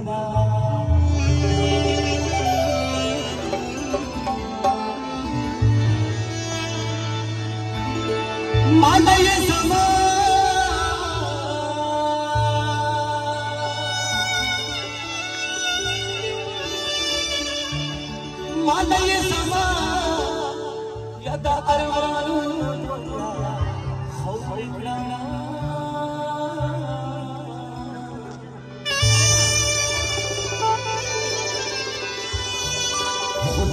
माता ये समा यदा अरवानु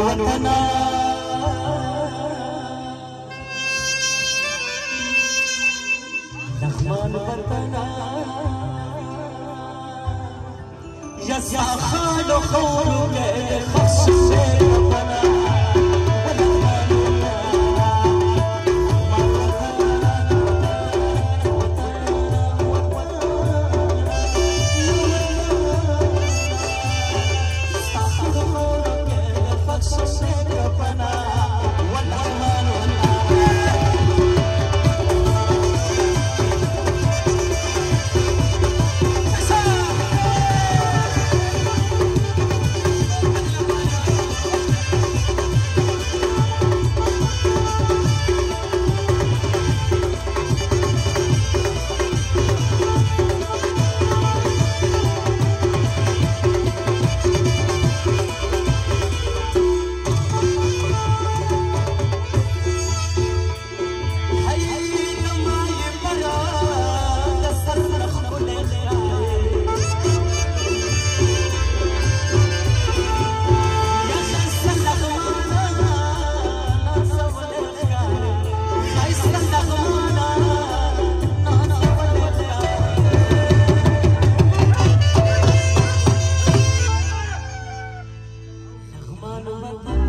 Yes, I'm not a fool, I'm not no, no, no, no.